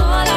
all